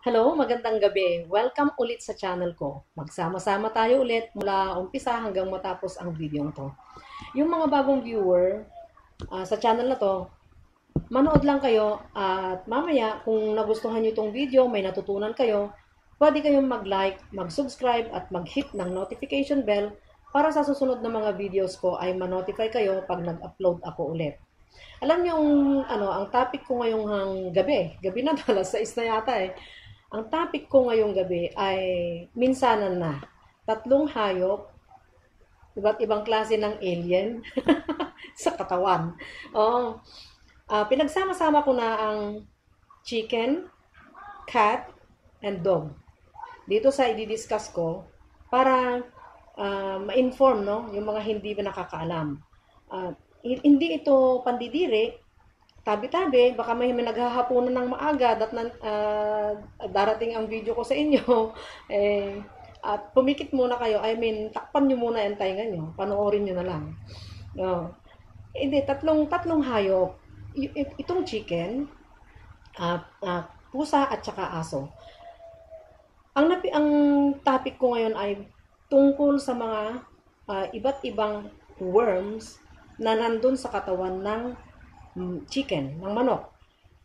Hello, magandang gabi. Welcome ulit sa channel ko. Magsama-sama tayo ulit mula umpisa hanggang matapos ang video to. Yung mga bagong viewer uh, sa channel na to, manood lang kayo at mamaya kung nagustuhan nyo itong video, may natutunan kayo, pwede kayong mag-like, mag-subscribe at mag-hit ng notification bell para sa susunod na mga videos ko ay ma-notify kayo pag nag-upload ako ulit. Alam niyo yung ano, ang topic ko ngayong gabi, gabi na pala, sa na yata eh ang topic ko ngayong gabi ay minsanan na. Tatlong hayop, iba't ibang klase ng alien sa katawan. Oh, uh, pinagsama-sama ko na ang chicken, cat, and dog. Dito sa i-discuss ko para uh, ma-inform no, yung mga hindi pa nakakaalam. Uh, hindi ito pandidiri, tabi-tabi, baka may, naghahaponan ng maaga at uh, darating ang video ko sa inyo, eh, at pumikit muna kayo, I mean, takpan nyo muna yung tainga nyo, panoorin nyo na lang. No. Hindi, tatlong, tatlong hayop, itong chicken, uh, uh, pusa at saka aso. Ang, napi, ang topic ko ngayon ay tungkol sa mga uh, iba't ibang worms na nandun sa katawan ng chicken, ng manok.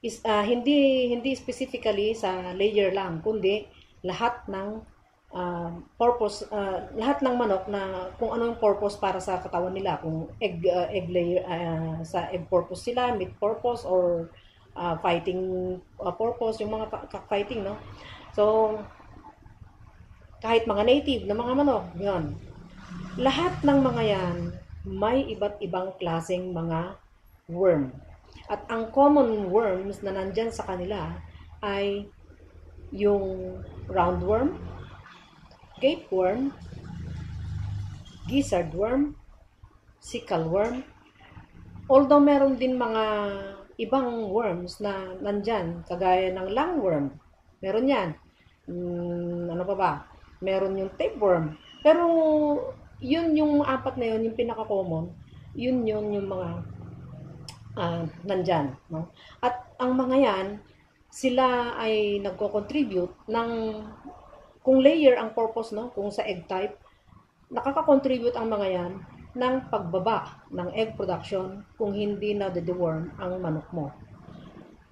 Is, uh, hindi hindi specifically sa layer lang, kundi lahat ng uh, purpose, uh, lahat ng manok na kung ano yung purpose para sa katawan nila, kung egg, uh, egg layer, uh, sa egg purpose sila, meat purpose, or uh, fighting uh, purpose, yung mga fighting, no? So, kahit mga native na mga manok, yon Lahat ng mga yan, may iba't ibang klaseng mga worm. At ang common worms na nandyan sa kanila ay yung roundworm, capeworm, gizzard worm, sickle worm. Although meron din mga ibang worms na nandyan, kagaya ng lungworm. Meron yan. Hmm, ano pa ba? Meron yung tapeworm. Pero yun yung apat na yun, yung pinaka-common, yun yun yung mga uh, nandyan. No? At ang mga yan, sila ay nagko-contribute ng kung layer ang purpose, no? kung sa egg type, nakaka-contribute ang mga yan ng pagbaba ng egg production kung hindi na deworm ang manok mo.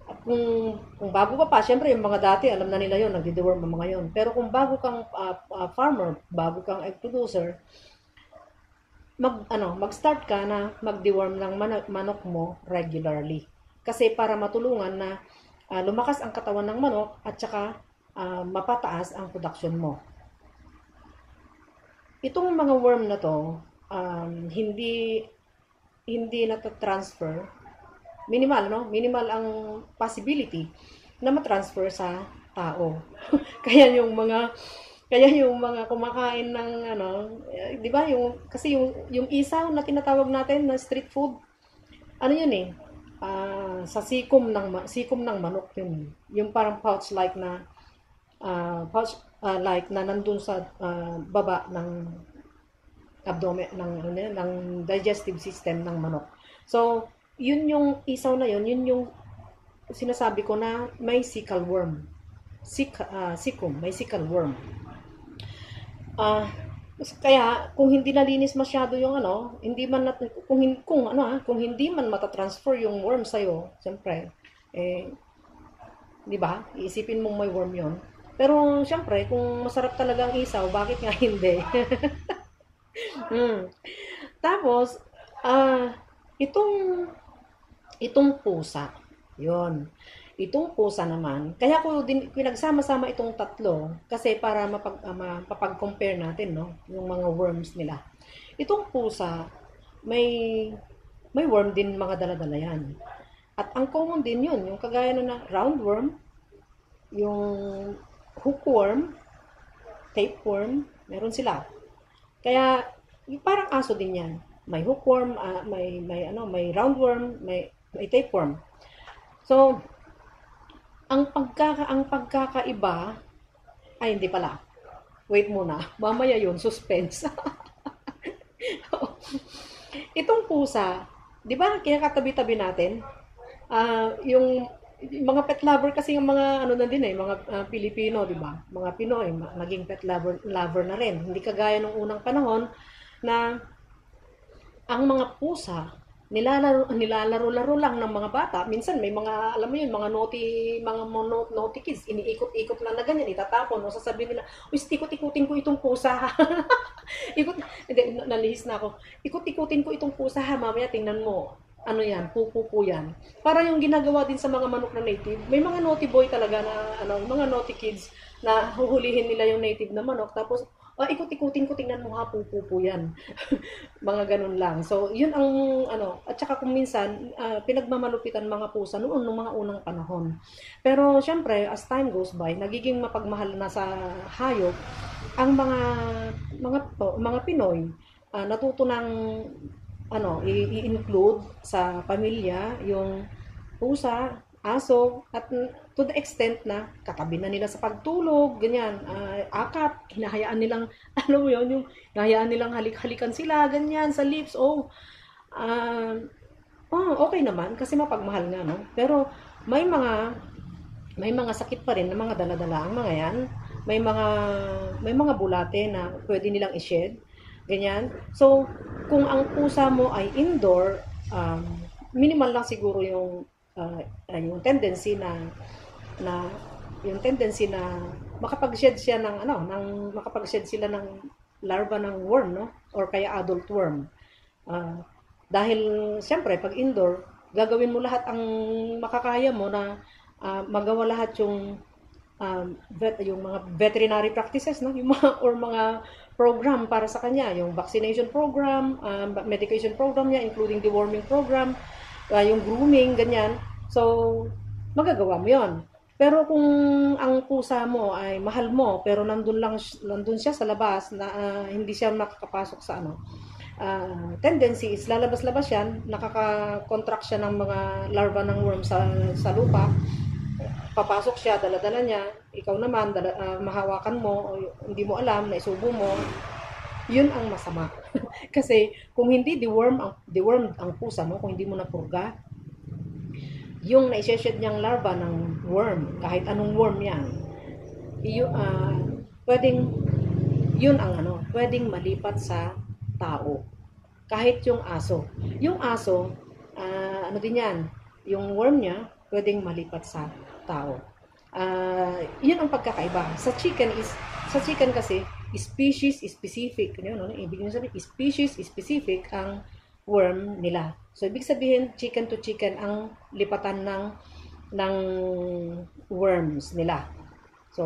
At kung, kung bago pa pa, syempre yung mga dati, alam na nila yon nagde-deworm ang mga yon. Pero kung bago kang uh, uh, farmer, bago kang egg producer, mag ano, mag-start ka na mag-deworm ng manok, mo regularly. Kasi para matulungan na uh, lumakas ang katawan ng manok at saka uh, mapataas ang production mo. Itong mga worm na to, um, hindi hindi na transfer minimal no minimal ang possibility na ma-transfer sa tao kaya yung mga kaya yung mga kumakain ng ano, eh, 'di ba, yung kasi yung yung isaw na tinatawag natin na street food, ano 'yun eh? Uh, sa sikom ng sikom ng manok yun. Yung parang pouch like na uh, pouch uh, like na nandun sa uh, baba ng abdomen ng ano ng digestive system ng manok. So, yun yung isaw na yun, yun yung sinasabi ko na may sickle worm. Sik, uh, sikum, may sickle worm. Ah, uh, kaya kung hindi nalinis masyado yung ano, hindi man nat kung kung ano ha, kung hindi man mata-transfer yung worm sa iyo, siyempre eh 'di ba? Iisipin mong may worm 'yon. Pero siyempre, kung masarap talaga ang isaw, bakit nga hindi? hmm. Tapos, ah, uh, itong itong pusa, 'yon. Itong pusa naman, kaya ko din pinagsama-sama itong tatlo kasi para mapag, uh, mapag-compare natin no, yung mga worms nila. Itong pusa, may may worm din mga daladala yan. At ang common din yun, yung kagaya na, na roundworm, yung hookworm, tapeworm, meron sila. Kaya parang aso din yan. May hookworm, uh, may may ano, may roundworm, may may tapeworm. So, ang pagkaka ang pagkakaiba ay hindi pala. Wait muna. Mamaya 'yun, suspense. Itong pusa, 'di ba kinakatabi-tabi natin? Uh, yung mga pet lover kasi yung mga ano na din eh, mga ah, Pilipino, di ba? Mga Pinoy, naging pet lover, lover na rin. Hindi kagaya nung unang panahon na ang mga pusa, nilalaro, nilalaro-laro lang ng mga bata. Minsan may mga, alam mo yun, mga naughty, mga mono- naughty kids, iniikot-ikot lang na ganyan, itatapon, o sasabihin nila, uy, ikot-ikutin ko itong pusa. Ikot, hindi, na- nalihis na ako. Ikot-ikutin ko itong pusa ha, mamaya tingnan mo. Ano yan, pupu yan. Para yung ginagawa din sa mga manok na native, may mga naughty boy talaga na, ano, mga naughty kids na huhulihin nila yung native na manok, tapos, ah, ikot-ikutin ko, tingnan mo ha, pupu po yan. mga ganun lang. So, yun ang, ano, at saka kung minsan, ah, pinagmamalupitan mga pusa noon, nung mga unang panahon. Pero, syempre, as time goes by, nagiging mapagmahal na sa hayop, ang mga, mga, to, mga Pinoy, ah, natuto ng, ano, i-include sa pamilya yung pusa, aso, at to the extent na katabi na nila sa pagtulog, ganyan, ah, akap, hinahayaan nilang, alam mo yun, yung hinahayaan nilang halik-halikan sila, ganyan, sa lips, oh, ah, oh, okay naman, kasi mapagmahal nga, no? Pero, may mga, may mga sakit pa rin na mga daladala ang mga yan, may mga, may mga bulate na pwede nilang i-shed, ganyan. So, kung ang pusa mo ay indoor, um, minimal lang siguro yung uh, uh, yung tendency na na yung tendency na makapag-shed siya ng ano, ng makapag-shed sila ng larva ng worm, no? Or kaya adult worm. Ah, dahil siyempre pag indoor, gagawin mo lahat ang makakaya mo na ah, magawa lahat yung um, vet, yung mga veterinary practices, no? Yung mga or mga program para sa kanya, yung vaccination program, um, medication program niya, including deworming program, uh, yung grooming, ganyan. So, magagawa mo yon. Pero kung ang pusa mo ay mahal mo, pero nandun lang nandun siya sa labas na ah, hindi siya makakapasok sa ano, ah, tendency is lalabas-labas yan, nakaka-contract siya ng mga larva ng worm sa, sa lupa, papasok siya, dala-dala niya, ikaw naman, dala, ah, mahawakan mo, hindi mo alam, naisubo mo, yun ang masama. Kasi kung hindi deworm ang, deworm ang pusa mo, kung hindi mo napurga, yung na-shed niyang larva ng worm, kahit anong worm yan, iyo, ah, pwedeng, yun ang ano, pwedeng malipat sa tao. Kahit yung aso. Yung aso, ah, ano din yan, yung worm niya, pwedeng malipat sa tao. Ah, yun ang pagkakaiba. Sa chicken is, sa chicken kasi, species specific. Yun, ano? Ibig sabihin, species specific ang worm nila. So, ibig sabihin, chicken to chicken ang lipatan ng ng worms nila. So,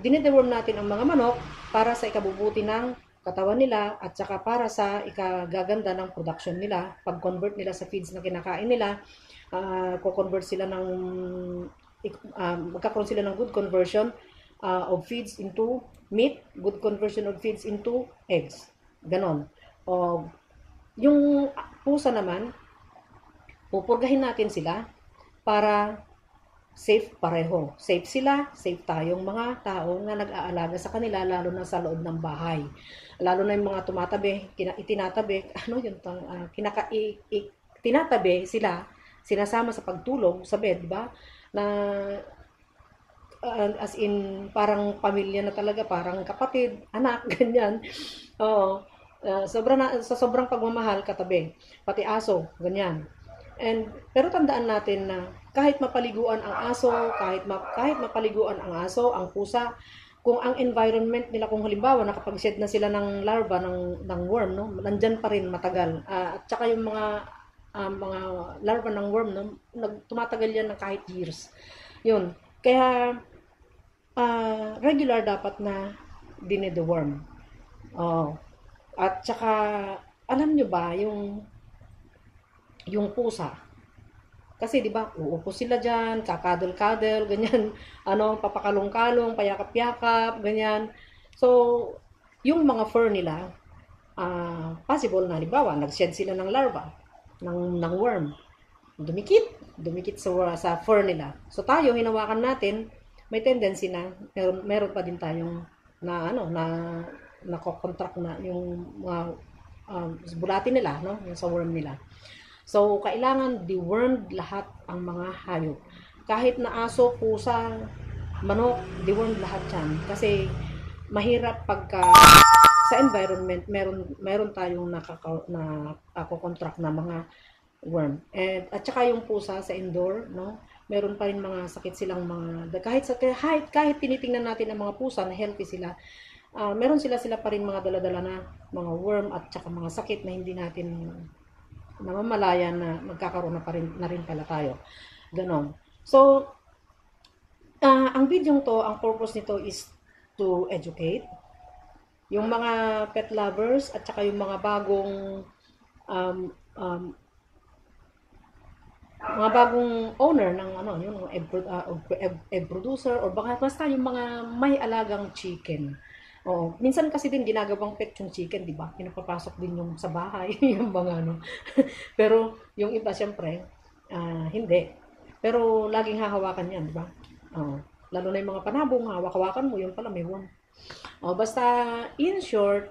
dinideworm natin ang mga manok para sa ikabubuti ng katawan nila at saka para sa ikagaganda ng production nila. Pag-convert nila sa feeds na kinakain nila, uh, ko-convert sila ng uh, magkakaroon sila ng good conversion uh, of feeds into meat, good conversion of feeds into eggs. Ganon. O, yung pusa naman, pupurgahin natin sila para safe pareho. Safe sila, safe tayong mga tao na nag-aalaga sa kanila, lalo na sa loob ng bahay. Lalo na yung mga tumatabi, kina, itinatabi, ano yun, uh, kinaka, i, i, tinatabi sila, sinasama sa pagtulog sa bed, ba? Na uh, as in parang pamilya na talaga, parang kapatid, anak, ganyan. Oo. Uh, sobra na, sa sobrang pagmamahal katabi, pati aso, ganyan. And pero tandaan natin na kahit mapaliguan ang aso, kahit ma, kahit mapaliguan ang aso, ang pusa, kung ang environment nila kung halimbawa nakapag-shed na sila ng larva ng ng worm no, nandiyan pa rin matagal. Uh, at saka yung mga uh, mga larva ng worm no, nagtumatagal yan ng kahit years. 'Yun. Kaya uh, regular dapat na dine-deworm. Oh. At saka, alam nyo ba, yung, yung pusa, kasi 'di ba, uupo sila diyan, kakadol-kadol, ganyan, ano, papakalong-kalong, payakap-yakap, ganyan. So, yung mga fur nila, uh, possible na halimbawa, nag-shed sila ng larva, ng, ng worm. Dumikit, dumikit sa, sa fur nila. So, tayo, hinawakan natin, may tendency na meron, meron pa din tayong na ano na nako-contract na yung mga um, bulati nila no yung sa worm nila so kailangan dewormed lahat ang mga hayop kahit na aso, pusa, manok, deworm lahat yan. Kasi mahirap pagka sa environment meron meron tayong nakaka, na ako contract na mga worm. And at saka yung pusa sa indoor, no? Meron pa rin mga sakit silang mga kahit sa kahit kahit tinitingnan natin ang mga pusa na healthy sila, ah, meron sila sila pa rin mga dala-dala na mga worm at saka mga sakit na hindi natin namamalayan na magkakaroon na pa rin, na rin pala tayo. Ganon. So, ah, ang video to, ang purpose nito is to educate yung mga pet lovers at saka yung mga bagong um, um, mga bagong owner ng ano yung ah, egg, egg producer or baka basta yung mga may alagang chicken. Oo. Minsan kasi din ginagawang pet yung chicken, di ba? Pinapapasok din yung sa bahay, yung mga ano. Pero yung iba syempre, ah, hindi. Pero laging hahawakan yan, di ba? Oo. Lalo na yung mga panabong, hawak-hawakan mo, yun pala may worm. O, basta, in short,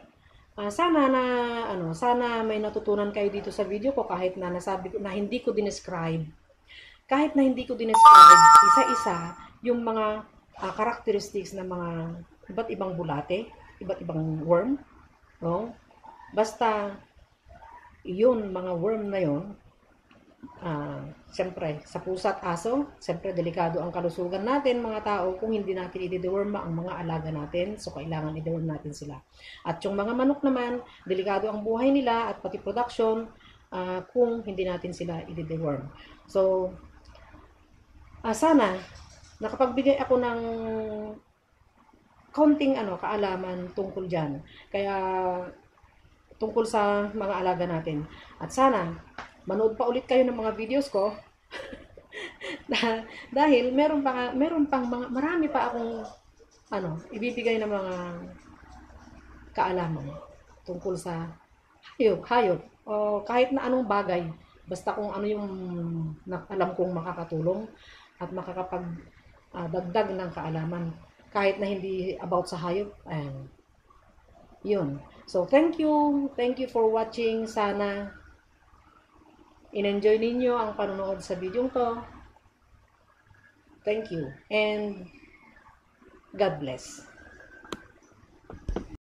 ah, sana na, ano, sana may natutunan kayo dito sa video ko kahit na nasabi na hindi ko dinescribe. Kahit na hindi ko dinescribe, isa-isa, yung mga ah, characteristics ng mga iba't ibang bulate, iba't ibang worm, no? Basta, yun, mga worm na yun, ah, siyempre, sa pusa at aso, siyempre, delikado ang kalusugan natin, mga tao, kung hindi natin i-deworm ang mga alaga natin, so kailangan i-deworm natin sila. At yung mga manok naman, delikado ang buhay nila at pati production, ah, kung hindi natin sila i-deworm. So, ah, sana, nakapagbigay ako ng kaunting ano, kaalaman tungkol dyan. Kaya, tungkol sa mga alaga natin. At sana, manood pa ulit kayo ng mga videos ko. Dahil meron pa meron pang mga marami pa akong ano, ibibigay ng mga kaalaman tungkol sa hayop, hayop. O kahit na anong bagay basta kung ano yung alam kong makakatulong at makakapag ah, dagdag ng kaalaman kahit na hindi about sa hayop ayan. Yun. So thank you. Thank you for watching. Sana in-enjoy ninyo ang panonood sa video to. Thank you. And God bless